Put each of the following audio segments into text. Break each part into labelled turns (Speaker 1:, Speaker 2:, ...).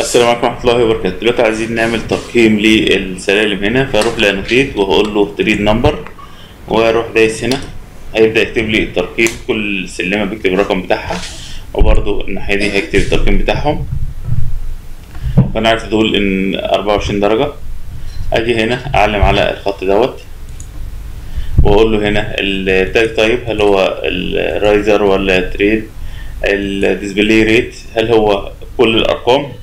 Speaker 1: السلام عليكم ورحمة الله وبركاته. دلوقتي عايزين نعمل ترقيم للسلالم هنا فأروح ل annotate وهقول له tread number وأروح دايس هنا. هيبدأ يكتب لي الترقيم كل سلمة بيكتب الرقم بتاعها وبرضو الناحية دي هيكتب الترقيم بتاعهم. فأنا عرفت دول أربعة وعشرين درجة. أجي هنا أعلم على الخط دوت وأقول له هنا ال tag type هل هو ال riser ولا tread ال display rule هل هو كل الأرقام؟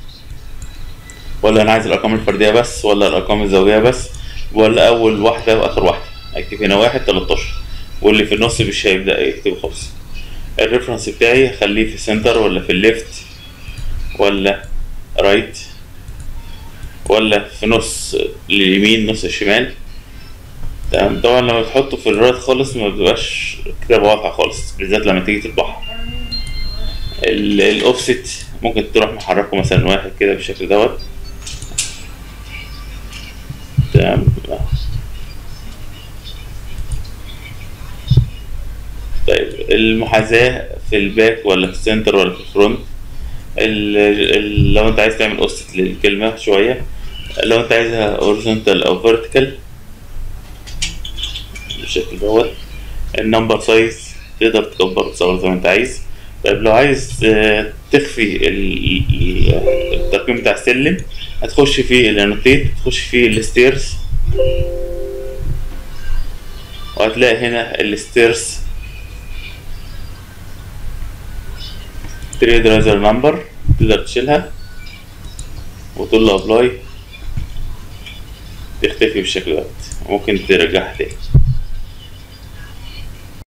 Speaker 1: ولا أنا عايز الأرقام الفردية بس ولا الأرقام الزوجيه بس ولا أول واحدة وآخر واحدة. هكتب هنا واحد 13 واللي في النص مش هيبدأ يكتب خالص. ال reference بتاعي هخليه في ال center ولا في ال left ولا right ولا في نص اليمين نص الشمال تمام؟ طبعا لما تحطه في ال right خالص ما بيبقاش كتابة واضحة خالص بالذات لما تيجي تطبعها الاوفست ممكن تروح محركه مثلا واحد كده بالشكل دوت تمام طيب المحاذاة في ال back ولا في ال center ولا في ال front؟ ال ال لو انت عايز تعمل اوفست للكلمة شوية لو انت عايزها horizontal أو vertical بالشكل دوت ال number size تقدر تكبر وتصغر زي ما انت عايز. طيب لو عايز تخفي الترقيم بتاع السلم هتخش في ال annotate تخش في ال stairs وهتلاقي هنا ال stairs tread riser number تقدر تشيلها. وتقول له apply تختفي بالشكل دوت ممكن ترجعها تاني.